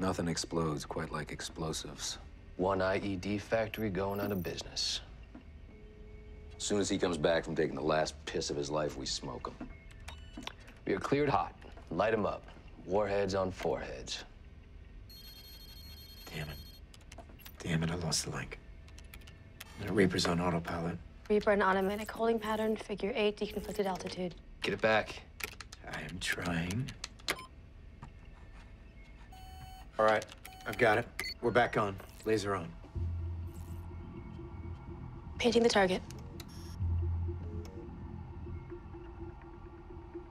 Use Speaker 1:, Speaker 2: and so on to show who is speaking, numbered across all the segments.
Speaker 1: Nothing explodes quite like explosives.
Speaker 2: One IED factory going out of business.
Speaker 1: As soon as he comes back from taking the last piss of his life, we smoke him.
Speaker 2: We are cleared hot. Light him up. Warheads on foreheads.
Speaker 3: Damn it. Damn it, I lost the link. The Reaper's on autopilot.
Speaker 4: Reaper and automatic holding pattern, figure eight, deconflicted altitude.
Speaker 2: Get it back.
Speaker 3: I am trying. All right, I've got it. We're back on. Laser on.
Speaker 4: Painting the target.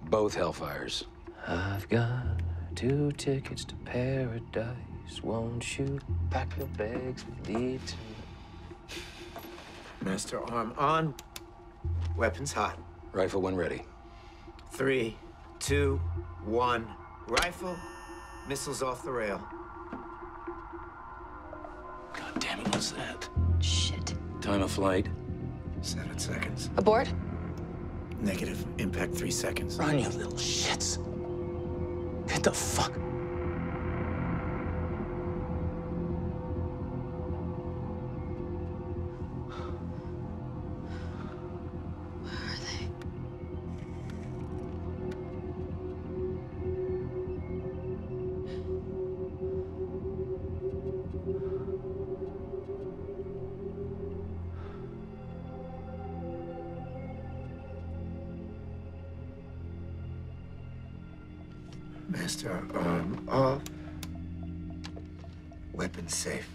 Speaker 1: Both Hellfires.
Speaker 2: I've got two tickets to paradise. Won't you pack your bags with me tonight?
Speaker 3: Master arm on. Weapons hot.
Speaker 1: Rifle when ready.
Speaker 3: Three, two, one. Rifle, missiles off the rail.
Speaker 1: God damn it, what's that?
Speaker 4: Shit.
Speaker 1: Time of flight?
Speaker 3: Seven seconds.
Speaker 4: Aboard?
Speaker 3: Negative. Impact three seconds.
Speaker 1: Run, you little shits. Get the fuck.
Speaker 3: Master um, arm off. Weapons safe.